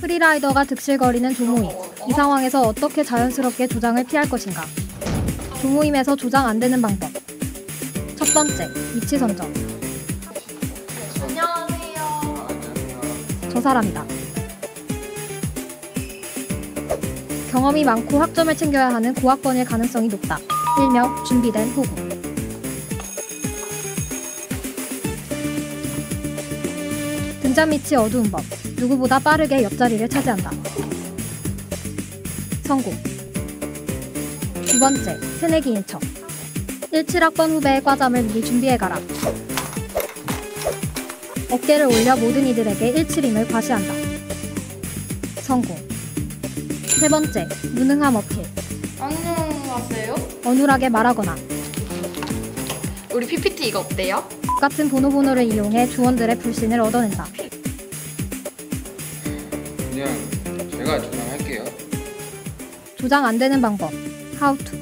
프리라이더가 득실거리는 조모임. 이 상황에서 어떻게 자연스럽게 조장을 피할 것인가? 조모임에서 조장 안 되는 방법. 첫 번째, 위치 선정. 안녕하세요. 저 사람이다. 경험이 많고 학점을 챙겨야 하는 고학번일 가능성이 높다. 일명 준비된 호구. 밑이 어두운 법. 누구보다 빠르게 옆자리를 차지한다. 성공. 두 번째, 새내기인 척. 17학번 후배의 과잠을 미리 준비해가라. 어깨를 올려 모든 이들에게 17임을 과시한다. 성공. 세 번째, 무능함 어필. 안녕하세요. 어눌하게 말하거나 우리 PPT 이거 어때요? 똑같은 번호번호를 이용해 조원들의 불신을 얻어낸다. 그냥 제가 조장할게요. 조장 안 되는 방법. How to.